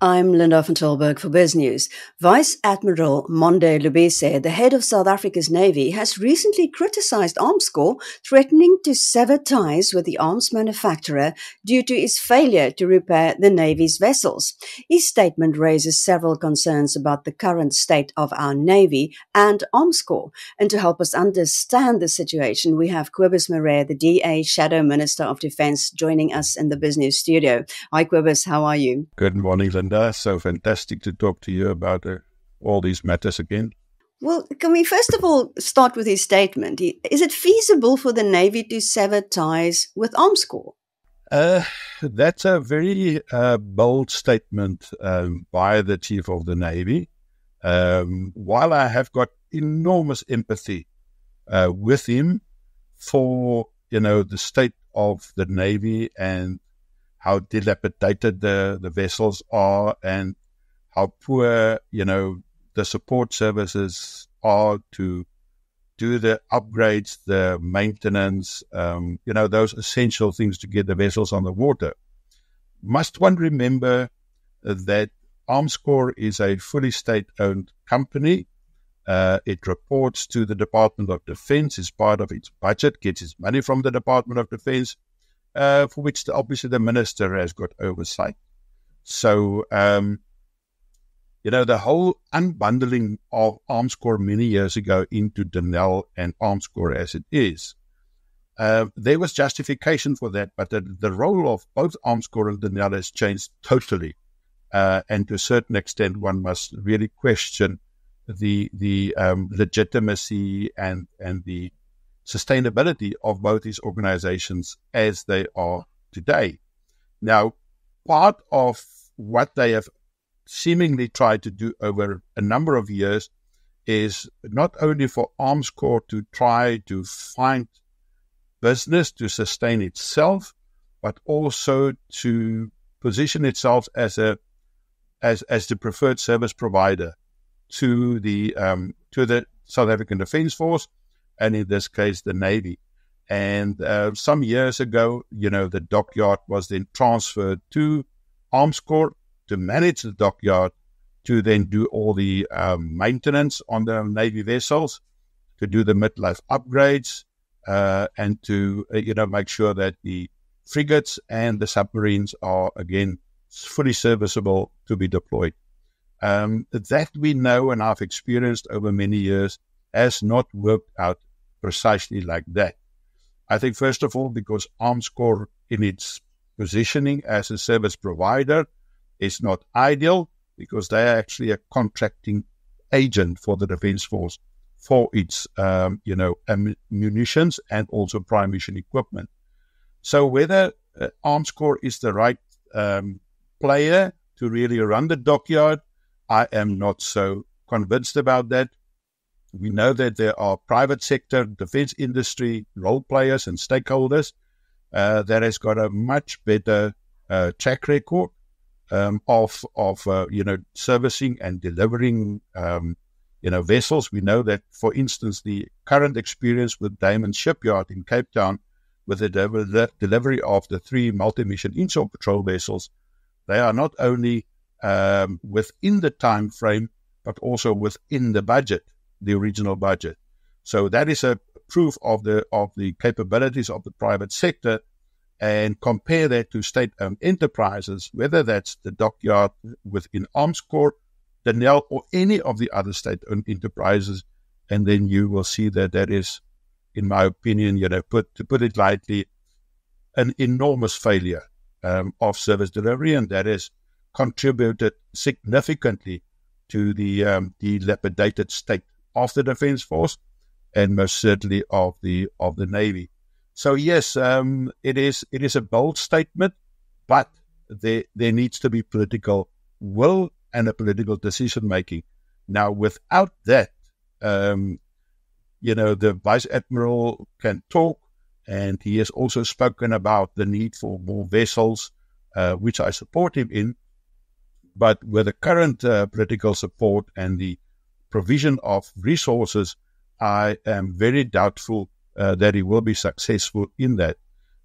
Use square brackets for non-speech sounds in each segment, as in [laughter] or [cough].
I'm Linda van Tilburg for BizNews. Vice Admiral Mondo Lobese, the head of South Africa's Navy, has recently criticized Armscor, threatening to sever ties with the arms manufacturer due to its failure to repair the Navy's vessels. His statement raises several concerns about the current state of our Navy and Armscor. And to help us understand the situation, we have Kobus Marais, the DA Shadow Minister of Defense, joining us in the BizNews studio. Hi, Kobus, how are you? Good morning, Linda. Linda. So fantastic to talk to you about uh, all these matters again. Well, can we first of all start with his statement? Is it feasible for the Navy to sever ties with Armscor? Uh, that's a very uh, bold statement um, by the Chief of the Navy. Um, while I have got enormous empathy uh, with him for you know the state of the Navy and how dilapidated the, the vessels are and how poor, you know, the support services are to do the upgrades, the maintenance, um, you know, those essential things to get the vessels on the water. Must one remember that Armscor is a fully state owned company. Uh, it reports to the Department of Defense, is part of its budget, gets its money from the Department of Defense uh, for which the, obviously the minister has got oversight. So, um, you know, the whole unbundling of Armscor many years ago into Denel and Armscor as it is, uh, there was justification for that, but the, the role of both Armscor and Denel has changed totally. Uh, and to a certain extent, one must really question the the um, legitimacy and and the sustainability of both these organizations as they are today. Now, part of what they have seemingly tried to do over a number of years is not only for Armscor to try to find business to sustain itself, but also to position itself as a as as the preferred service provider to the um, to the South African Defence Force and in this case, the Navy. And uh, some years ago, you know, the dockyard was then transferred to Armscor to manage the dockyard, to then do all the um, maintenance on the Navy vessels, to do the midlife upgrades, uh, and to, uh, you know, make sure that the frigates and the submarines are, again, fully serviceable to be deployed. Um, that we know and I've experienced over many years has not worked out precisely like that. I think, first of all, because Armscor in its positioning as a service provider is not ideal because they are actually a contracting agent for the Defense Force for its, um, you know, munitions and also prime mission equipment. So whether uh, Armscor is the right um, player to really run the dockyard, I am not so convinced about that. We know that there are private sector, defense industry role players and stakeholders uh, that has got a much better uh, track record um, of of uh, you know servicing and delivering um, you know vessels. We know that, for instance, the current experience with Damen Shipyard in Cape Town with the de- delivery of the three multi-mission inshore patrol vessels, they are not only um, within the time frame but also within the budget the original budget. So that is a proof of the of the capabilities of the private sector and compare that to state-owned enterprises, whether that's the dockyard within Armscor, Denel, or any of the other state-owned enterprises, and then you will see that that is, in my opinion, you know, put to put it lightly, an enormous failure um, of service delivery, and that has contributed significantly to the um, dilapidated state of the Defence Force and most certainly of the of the Navy. So yes, um, it is it is a bold statement, but there there needs to be political will and a political decision making. Now, without that, um, you know, the vice admiral can talk, and he has also spoken about the need for more vessels, uh, which I support him in. But with the current uh, political support and the provision of resources, I am very doubtful uh, that he will be successful in that.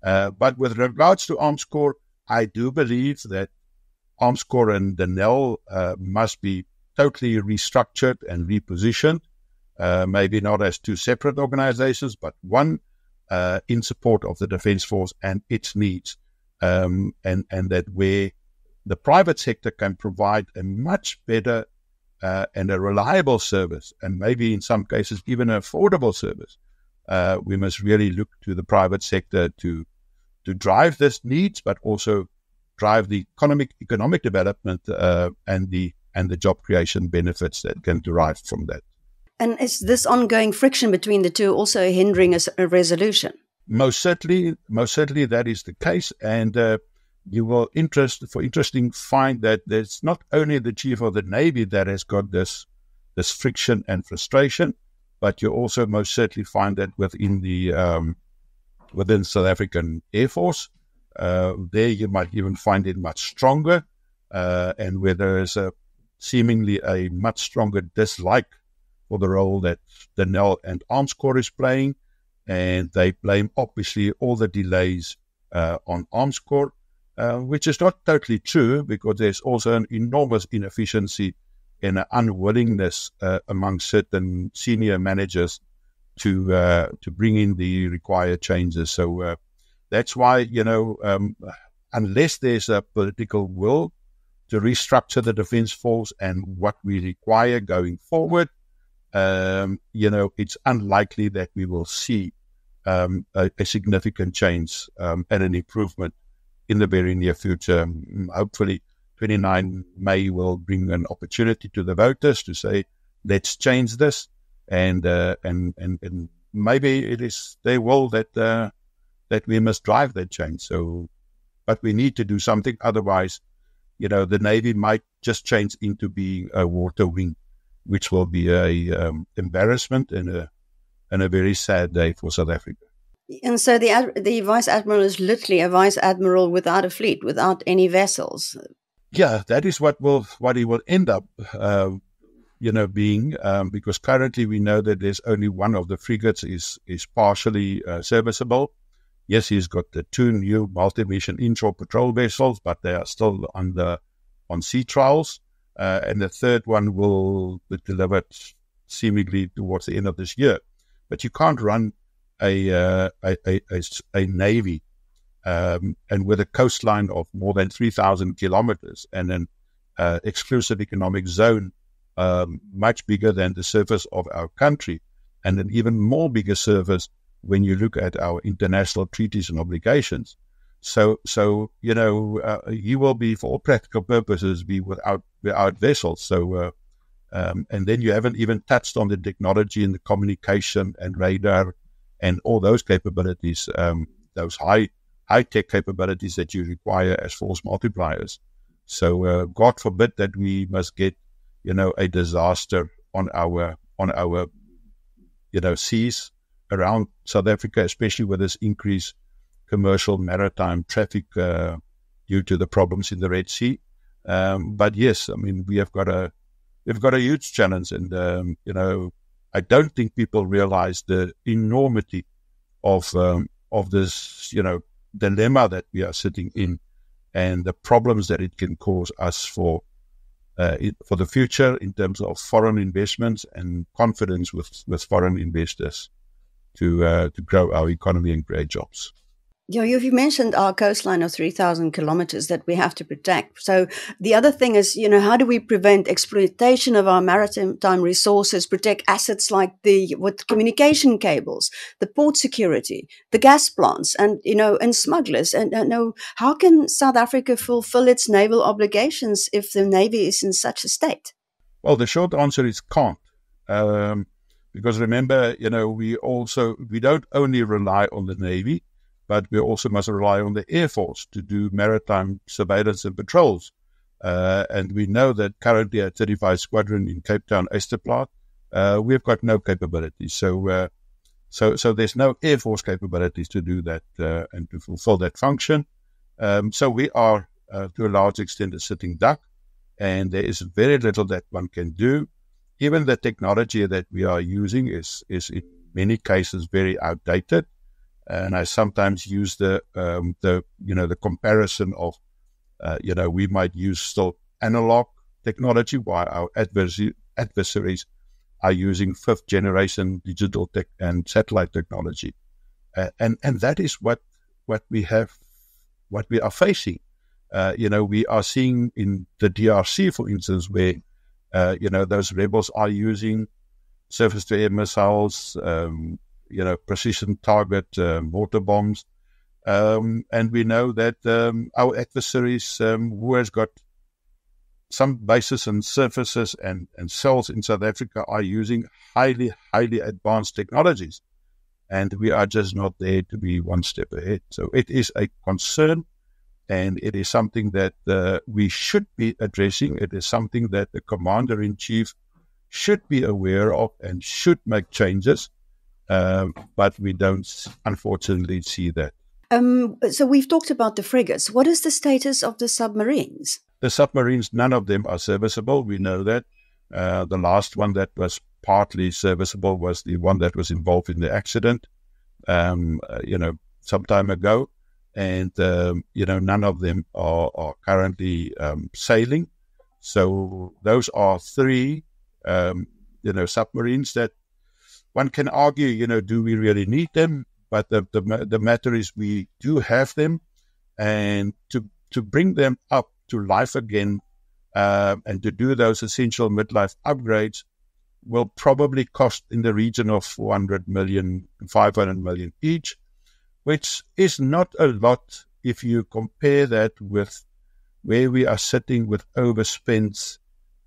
Uh, but with regards to Armscor, I do believe that Armscor and Denel uh, must be totally restructured and repositioned, uh, maybe not as two separate organizations, but one uh, in support of the Defence Force and its needs. Um, and, and that where the private sector can provide a much better uh, and a reliable service, and maybe in some cases even an affordable service, uh, we must really look to the private sector to to drive this needs, but also drive the economic economic development uh, and the and the job creation benefits that can derive from that. And is this ongoing friction between the two also hindering a, a resolution? Most certainly, most certainly that is the case, and uh, you will interest for interesting find that there's not only the chief of the navy that has got this this friction and frustration, but you also most certainly find that within the um, within South African Air Force. Uh, there you might even find it much stronger, uh, and where there is a seemingly a much stronger dislike for the role that Denel and Armscor is playing, and they blame obviously all the delays uh, on Armscor, uh, which is not totally true because there's also an enormous inefficiency and an unwillingness uh, among certain senior managers to uh, to bring in the required changes. So uh, that's why you know um, unless there's a political will to restructure the defense force and what we require going forward, um, you know it's unlikely that we will see um, a, a, significant change um, and an improvement in the very near future. Hopefully. 29 May will bring an opportunity to the voters to say, let's change this and uh, and and and maybe it is their will that uh, that we must drive that change. So, but we need to do something. Otherwise, you know, the navy might just change into being a water wing, which will be a um, embarrassment and a and a very sad day for South Africa. And so the the vice admiral is literally a vice admiral without a fleet, without any vessels. Yeah, that is what will what he will end up. Uh, you know, being um, because currently we know that there's only one of the frigates is is partially uh, serviceable. Yes, he's got the two new multi-mission inshore patrol vessels, but they are still under on sea trials. Uh, and the third one will be delivered seemingly towards the end of this year. But you can't run a uh, a, a, a, navy um, and with a coastline of more than 3,000 kilometers and an uh, exclusive economic zone um, much bigger than the surface of our country, and an even more bigger surface when you look at our international treaties and obligations. So, so you know, uh, you will be, for all practical purposes, be without without vessels. So, uh, um, and then you haven't even touched on the technology and the communication and radar and all those capabilities, um, those high high tech capabilities that you require as force multipliers. So, uh, God forbid that we must get you know, a disaster on our on our you know seas around South Africa, especially with this increased commercial maritime traffic uh, due to the problems in the Red Sea. Um, but yes, I mean we have got a we've got a huge challenge, and um, you know I don't think people realize the enormity of um, of this you know dilemma that we are sitting in, and the problems that it can cause us for uh, for the future in terms of foreign investments and confidence with, with foreign investors to uh, to grow our economy and create jobs. Yeah, you've mentioned our coastline of 3,000 kilometers that we have to protect. So the other thing is, you know, how do we prevent exploitation of our maritime resources, protect assets like the what communication cables, the port security, the gas plants, and you know, and smugglers? And uh, know how can South Africa fulfill its naval obligations if the navy is in such a state? Well, the short answer is can't. Um, because remember, you know, we also we don't only rely on the navy but we also must rely on the Air Force to do maritime surveillance and patrols. Uh, and we know that currently at 35 Squadron in Cape Town, Ysterplaat, uh, we've got no capabilities. So, uh, so, so there's no Air Force capabilities to do that uh, and to fulfill that function. Um, so we are, uh, to a large extent, a sitting duck, and there is very little that one can do. Even the technology that we are using is, is in many cases very outdated and I sometimes use the um, the you know the comparison of Uh, you know, we might use still analog technology while our adversaries are using fifth generation digital tech and satellite technology. Uh, and, and that is what, what we have, what we are facing. Uh, you know, we are seeing in the DRC, for instance, where, uh, you know, those rebels are using surface to air missiles, um, you know, precision target uh, mortar bombs. Um, and we know that um, our adversaries, um, who has got some bases and surfaces and, and cells in South Africa, are using highly, highly advanced technologies. And we are just not there to be one step ahead. So it is a concern and it is something that uh, we should be addressing. It is something that the commander in chief should be aware of and should make changes. Um, but we don't, unfortunately, see that. Um, so we've talked about the frigates. What is the status of the submarines? The submarines, none of them are serviceable. We know that. Uh, the last one that was partly serviceable was the one that was involved in the accident, um, uh, you know, some time ago. And, um, you know, none of them are, are currently um, sailing. So those are three, um, you know, submarines that one can argue, you know, do we really need them? But the, the, the matter is we do have them and to, to bring them up to life again uh, and to do those essential midlife upgrades will probably cost in the region of 400 million, 500 million each, which is not a lot if you compare that with where we are sitting with overspends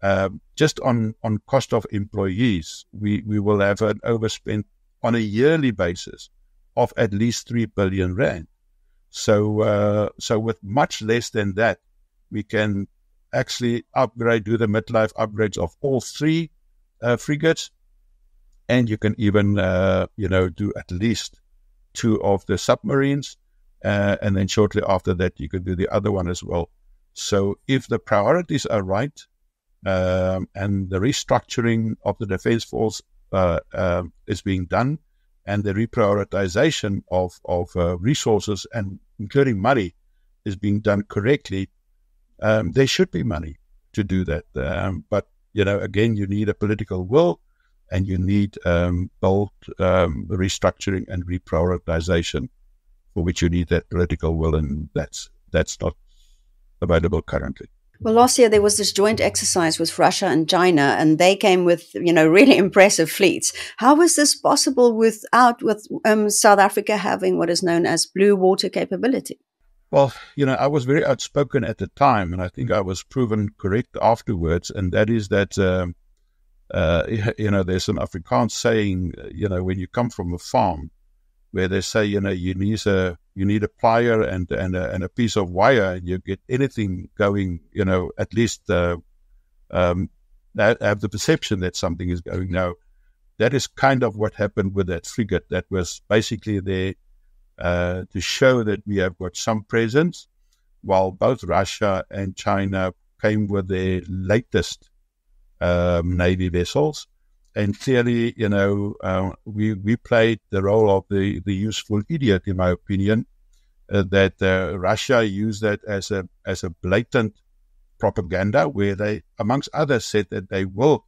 uh, just on, on cost of employees. We, we will have an overspend on a yearly basis of at least 3 billion rand. So, uh, so with much less than that, we can actually upgrade, do the midlife upgrades of all three uh, frigates. And you can even, uh, you know, do at least two of the submarines. Uh, and then shortly after that, you can do the other one as well. So if the priorities are right, um, and the restructuring of the defense force uh, uh, is being done, and the reprioritization of, of uh, resources and including money is being done correctly, um, there should be money to do that. Um, but, you know, again, you need a political will and you need um, bold um, restructuring and reprioritization for which you need that political will. And that's, that's not available currently. Well, last year there was this joint exercise with Russia and China, and they came with, you know, [laughs] really impressive fleets. How was this possible without with um, South Africa having what is known as blue water capability? Well, you know, I was very outspoken at the time, and I think I was proven correct afterwards. And that is that, um, uh, [laughs] you know, there's an Afrikaans saying, you know, when you come from a farm, where they say, you know, you need a you need a plier and and a, and a piece of wire, and you get anything going. You know, at least uh, um, have the perception that something is going. Now, that is kind of what happened with that frigate. That was basically there uh, to show that we have got some presence, while both Russia and China came with their latest um, navy vessels and clearly, you know, uh, we we played the role of the the useful idiot, in my opinion. Uh, that uh, Russia used that as a as a blatant propaganda, where they, amongst others, said that they will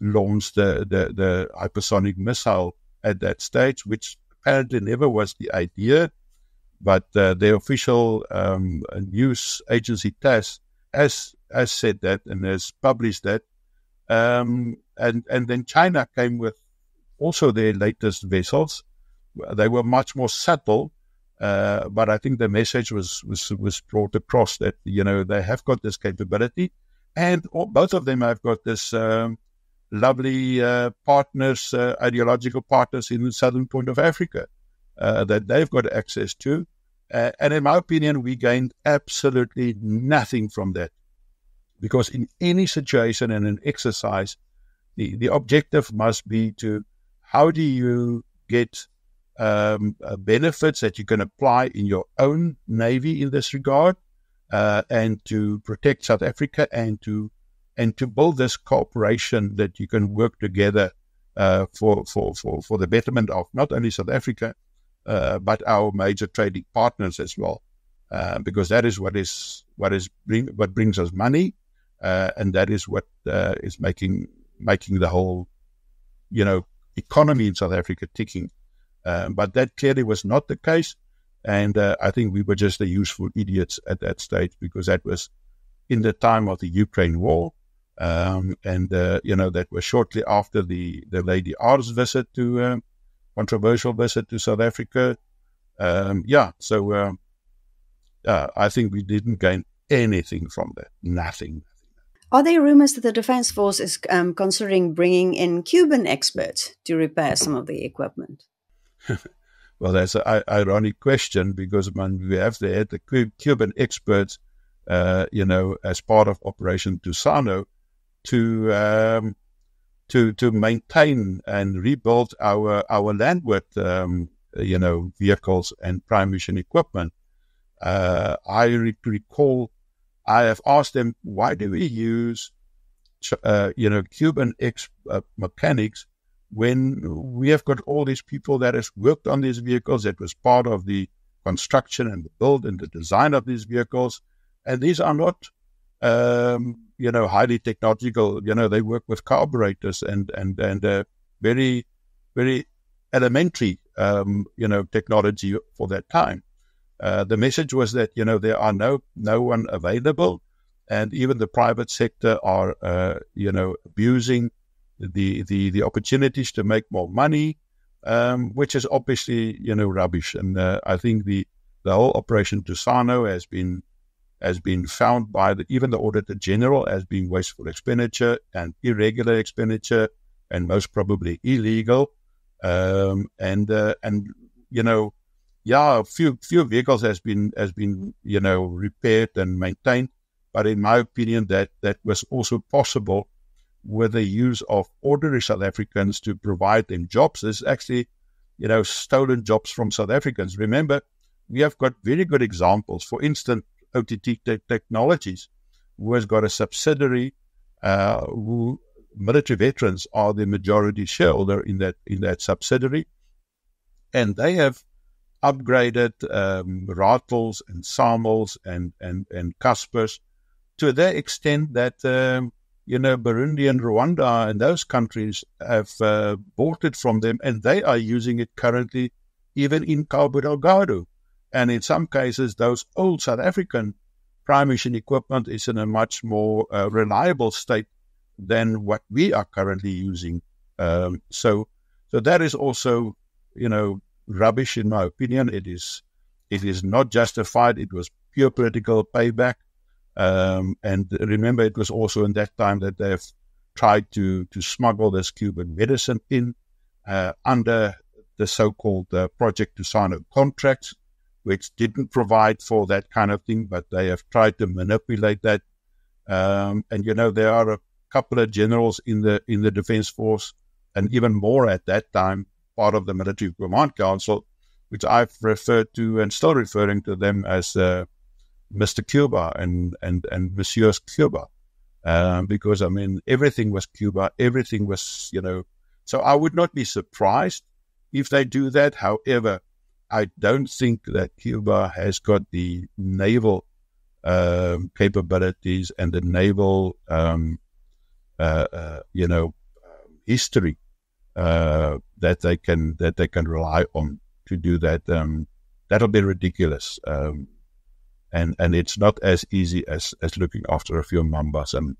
launch the the, the hypersonic missile at that stage, which apparently never was the idea. But uh, the official um, news agency TASS has has said that and has published that. Um, and and then China came with also their latest vessels. They were much more subtle, uh, but I think the message was was was brought across that you know they have got this capability, and all, both of them have got this um, lovely uh, partners, uh, ideological partners in the southern point of Africa uh, that they've got access to. Uh, and in my opinion, we gained absolutely nothing from that. Because in any situation and an exercise, the, the objective must be to how do you get um, uh, benefits that you can apply in your own navy in this regard, uh, and to protect South Africa and to and to build this cooperation that you can work together uh, for, for for for the betterment of not only South Africa uh, but our major trading partners as well. uh, because that is what is what is bring, what brings us money, uh, and that is what is making making the whole, you know, economy in South Africa ticking. Uh, but that clearly was not the case, and uh, I think we were just the useful idiots at that stage because that was in the time of the Ukraine war. Um, and uh, you know that was shortly after the the Lady R's visit to um, controversial visit to South Africa. Um, yeah, so um, uh, I think we didn't gain anything from that. Nothing. Are there rumors that the Defense Force is um, considering bringing in Cuban experts to repair some of the equipment? [laughs] well, that's an ironic question because man, we have the Cuban experts, uh, you know, as part of Operation Thusano, to um, to to maintain and rebuild our our landward um, you know vehicles and prime mission equipment. Uh, I re- recall I have asked them why do we use uh, you know Cuban ex uh, mechanics when we have got all these people that has worked on these vehicles that was part of the construction and the build and the design of these vehicles and these are not um, you know, highly technological. You know, they work with carburetors and and and uh, very very elementary, um, you know, technology for that time. Uh, the message was that you know there are no no one available, and even the private sector are uh, you know abusing the the the opportunities to make more money, um, which is obviously you know rubbish. And uh, I think the the whole operation Thusano has been has been found by the, even the Auditor General as being wasteful expenditure and irregular expenditure and most probably illegal. Um, and uh, and you know, yeah, a few few vehicles has been has been you know repaired and maintained, but in my opinion, that that was also possible with the use of ordinary South Africans to provide them jobs. There's actually, you know, stolen jobs from South Africans. Remember, we have got very good examples. For instance, OTT te- Technologies, who has got a subsidiary uh, who military veterans are the majority shareholder in that in that subsidiary, and they have upgraded um, Ratels and Samils and and and Casspirs to the extent that um, you know Burundi and Rwanda and those countries have uh, bought it from them, and they are using it currently, even in Cabo Delgado. And in some cases, those old South African prime mission equipment is in a much more uh, reliable state than what we are currently using. Um, so, so that is also, you know, rubbish in my opinion. It is, it is not justified. It was pure political payback. Um, and remember, it was also in that time that they've tried to to smuggle this Cuban medicine in uh, under the so-called uh, Project Thusano contracts which didn't provide for that kind of thing, but they have tried to manipulate that. Um, and you know, there are a couple of generals in the in the defense force, and even more at that time, part of the military command council, which I've referred to and still referring to them as uh, Mr. Cuba and and and Monsieur's Cuba, um, because I mean everything was Cuba, everything was you know. So I would not be surprised if they do that. However, I don't think that Cuba has got the naval um, capabilities and the naval, um, uh, uh, you know, history uh, that they can that they can rely on to do that. Um, that'll be ridiculous, um, and and it's not as easy as as looking after a few mambas and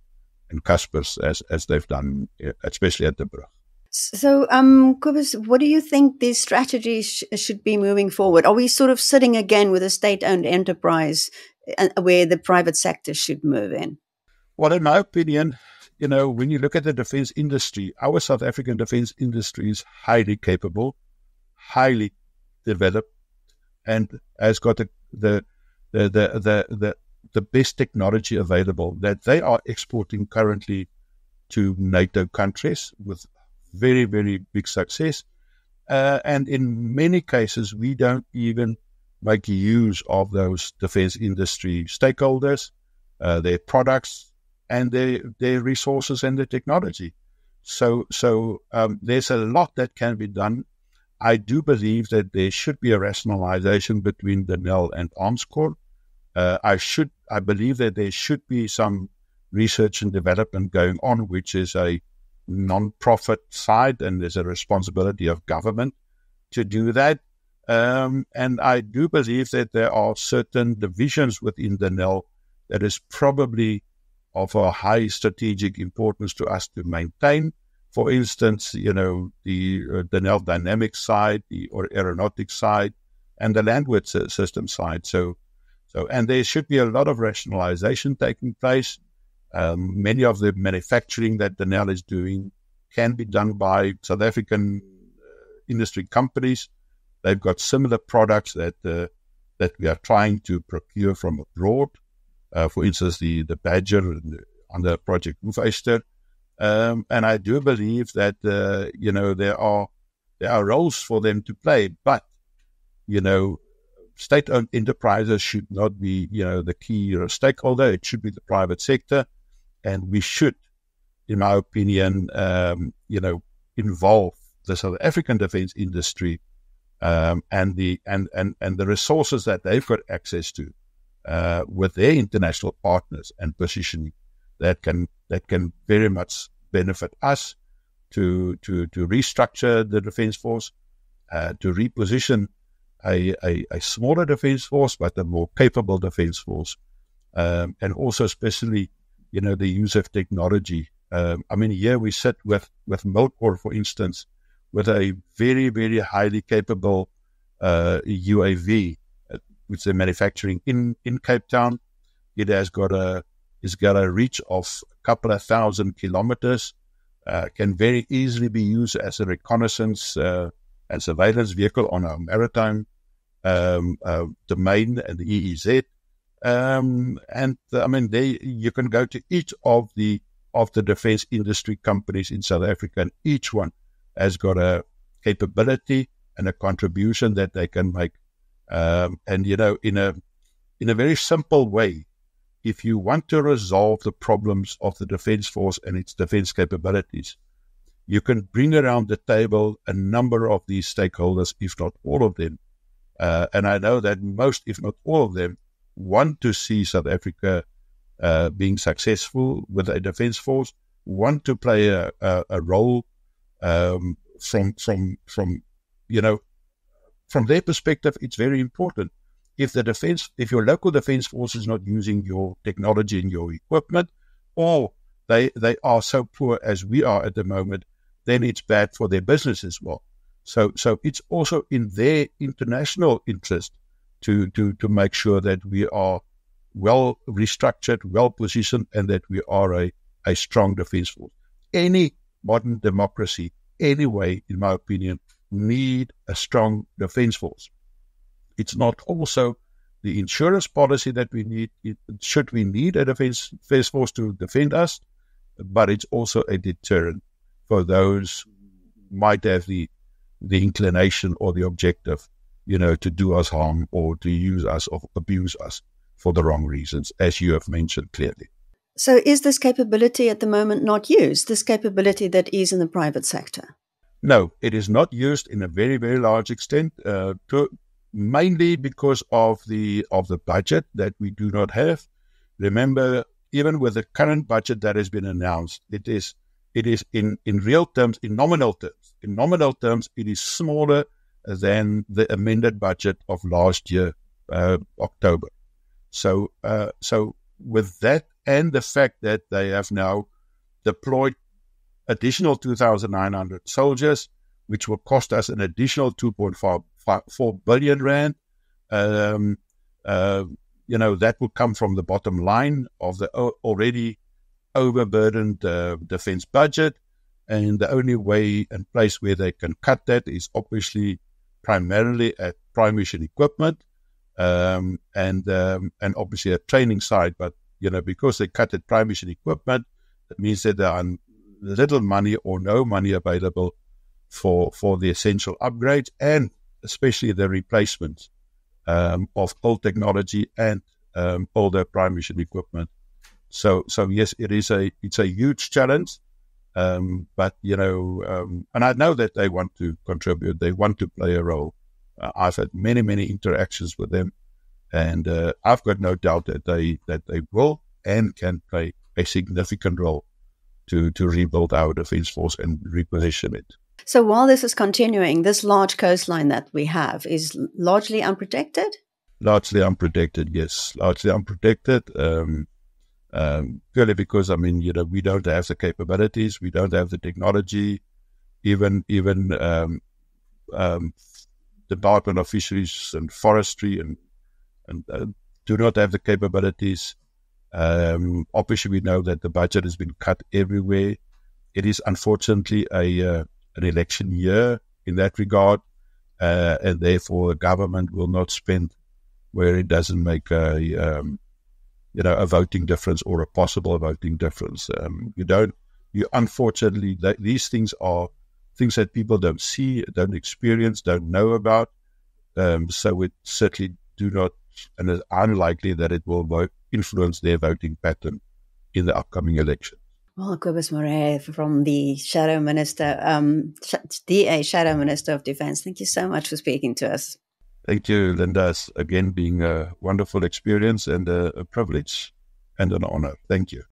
and Casspirs as as they've done, especially at the Brug. So, um, Kobus, what do you think these strategies sh- should be moving forward? Are we sort of sitting again with a state-owned enterprise uh, where the private sector should move in? Well, in my opinion, you know, when you look at the defense industry, our South African defense industry is highly capable, highly developed, and has got the the the the the, the, best technology available that they are exporting currently to NATO countries with very, very big success. Uh, and in many cases, we don't even make use of those defense industry stakeholders, uh, their products, and their their resources and the technology. So, so um, there's a lot that can be done. I do believe that there should be a rationalization between Denel and Armscor. Uh, I should, I believe that there should be some research and development going on, which is a non-profit side, and there's a responsibility of government to do that. Um, and I do believe that there are certain divisions within Denel that is probably of a high strategic importance to us to maintain. For instance, you know, the uh, Denel Dynamics side, the or aeronautics side, and the landward system side. So, so, and there should be a lot of rationalization taking place. Um, many of the manufacturing that Denel is doing can be done by South African uh, industry companies. They've got similar products that uh, that we are trying to procure from abroad. Uh, for instance, the the Badger under Project Hoefyster. Um, and I do believe that uh, you know there are there are roles for them to play, but you know, state-owned enterprises should not be you know the key stakeholder. It should be the private sector, and we should, in my opinion, um, you know, involve the South African defense industry um, and the and, and and the resources that they've got access to uh, with their international partners and positioning that can that can very much benefit us to to to restructure the defense force, uh, to reposition a, a, a, smaller defense force but a more capable defense force, um, and also especially you know the use of technology. Um, I mean, here we sit with with Milkor, for instance, with a very very highly capable uh, UAV which they're manufacturing in, in Cape Town. It has got a it's got a reach of a couple of thousand kilometers. Uh, can very easily be used as a reconnaissance uh, and surveillance vehicle on our maritime um, uh, domain and the EEZ. Um, and I mean, they you can go to each of the of the defense industry companies in South Africa, and each one has got a capability and a contribution that they can make um, and you know, in a in a very simple way, if you want to resolve the problems of the defense force and its defense capabilities, you can bring around the table a number of these stakeholders, if not all of them. Uh, and I know that most, if not all of them, want to see South Africa uh, being successful with a defense force, want to play a, a, a role um, from from from you know from their perspective, it's very important. If the defense, if your local defense force is not using your technology and your equipment, or they they are so poor as we are at the moment, then it's bad for their business as well. So so it's also in their international interest to to to make sure that we are well restructured, well positioned, and that we are a, a strong defense force. Any modern democracy, anyway, in my opinion, need a strong defense force. It's not also the insurance policy that we need. It, should we need a defense, defense force to defend us, but it's also a deterrent for those who might have the the inclination or the objective, you know, to do us harm or to use us or abuse us for the wrong reasons, as you have mentioned clearly. So, is this capability at the moment not used? This capability that is in the private sector? No, it is not used in a very, very large extent, uh, to, mainly because of the of the budget that we do not have. Remember, even with the current budget that has been announced, it is it is in, in real terms, in nominal terms, in nominal terms, it is smaller than the amended budget of last year, uh, October. So, uh, so with that and the fact that they have now deployed additional 2,900 soldiers, which will cost us an additional 2.4 billion rand. Um, uh, you know, that will come from the bottom line of the already overburdened uh, defense budget. And the only way and place where they can cut that is obviously primarily at prime mission equipment um, and um, and obviously a training side. But you know, because they cut at prime mission equipment, it means that there are little money or no money available for for the essential upgrades and especially the replacement um, of old technology and um, older prime mission equipment. So so yes, it is a it's a huge challenge. Um, but you know, um, and I know that they want to contribute. They want to play a role. Uh, I've had many many interactions with them, and uh, I've got no doubt that they that they will and can play a significant role to to rebuild our defence force and reposition it. So while this is continuing, this large coastline that we have is largely unprotected. Largely unprotected, yes, largely unprotected. Um, um, purely because I mean, you know, we don't have the capabilities, we don't have the technology, even even um, um, Department of Fisheries and Forestry and and uh, do not have the capabilities. Um, obviously, we know that the budget has been cut everywhere. It is unfortunately a uh, an election year in that regard, uh, and therefore the government will not spend where it doesn't make a um, you know a voting difference or a possible voting difference. Um, you don't. You unfortunately th- these things are things that people don't see, don't experience, don't know about. Um, so we certainly do not, and it's unlikely that it will vote, influence their voting pattern in the upcoming election. Well, Kobus Marais from the Shadow Minister, um, DA Shadow Minister of Defense, thank you so much for speaking to us. Thank you, Linda. It's again being a wonderful experience and a, a privilege and an honor. Thank you.